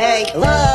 Hey, look.